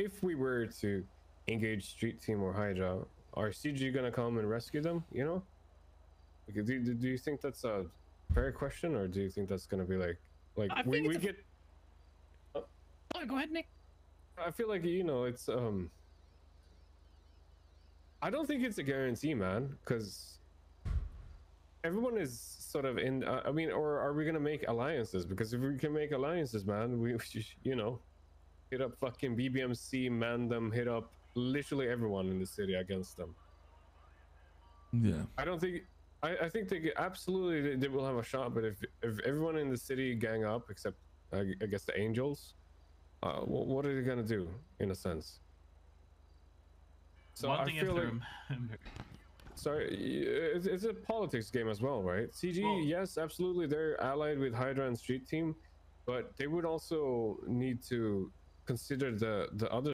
if we were to engage street team or hydra are cg gonna come and rescue them you know like, do, do, do you think that's a fair question or do you think that's gonna be like like I we, we a- get Oh, go ahead, Nick. I feel like you know it's um. I don't think it's a guarantee, man, because everyone is sort of in. Uh, I mean, or are we gonna make alliances? Because if we can make alliances, man, we, we you know, hit up fucking BBMC, Mandem, hit up literally everyone in the city against them. Yeah. I don't think. I, I think they could- absolutely they, they will have a shot, but if if everyone in the city gang up except I, I guess the angels, uh, what, what are they gonna do in a sense? So One I thing is feel like sorry, it's, it's a politics game as well, right? CG, Well- yes, absolutely, they're allied with Hydra and Street Team, but they would also need to consider the the other